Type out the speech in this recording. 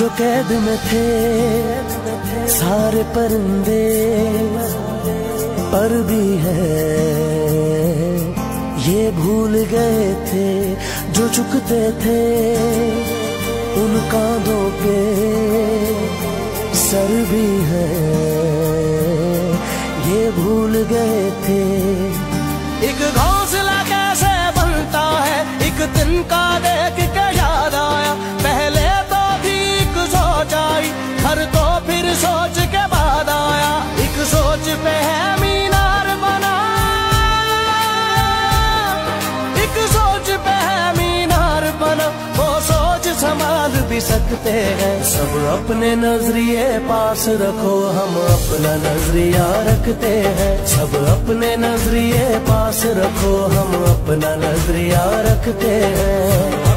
जो कैद में थे, सारे परिंदे पर भी है। ये भूल गए थे जो चुकते थे उन कांधों पे, सर भी है। ये भूल गए थे हर तो फिर सोच के बाद आया। एक सोच पे है मीनार बना। एक सोच पे है मीनार बना। वो सोच संभाल भी सकते हैं। सब अपने नज़रिए पास रखो, हम अपना नज़रिया रखते हैं। सब अपने नज़रिए पास रखो, हम अपना नज़रिया रखते हैं।